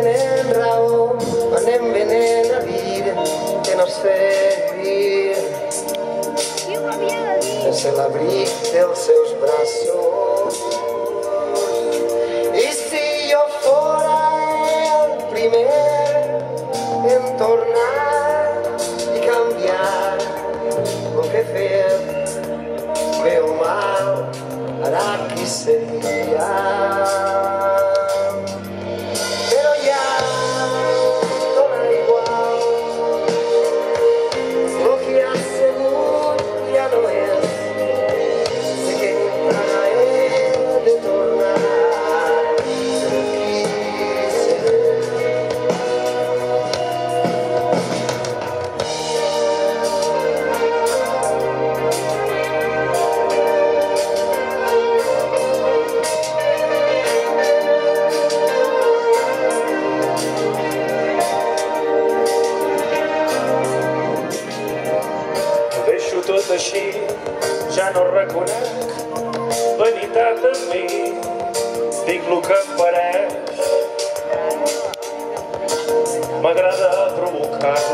Envenena o, non envenena vida que nos seus braços. així ja no reconec vanitat en mi. Dic el que em pareix. M'agrada provocar-lo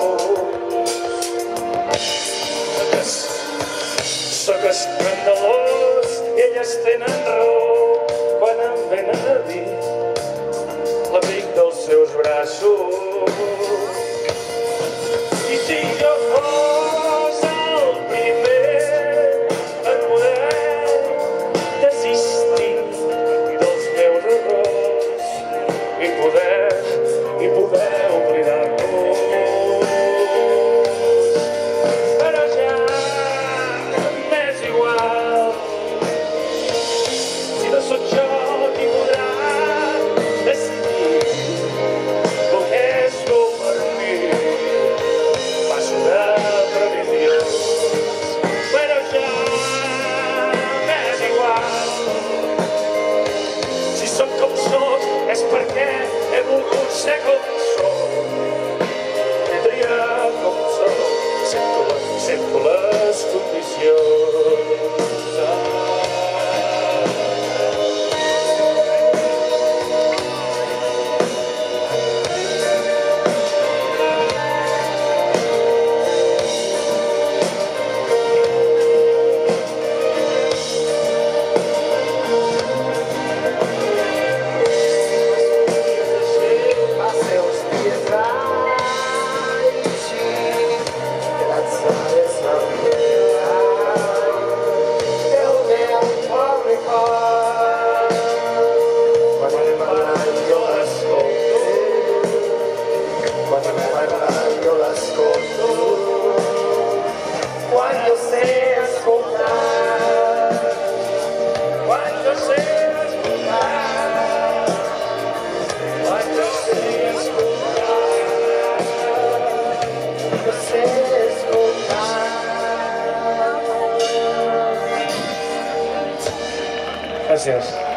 Gracias.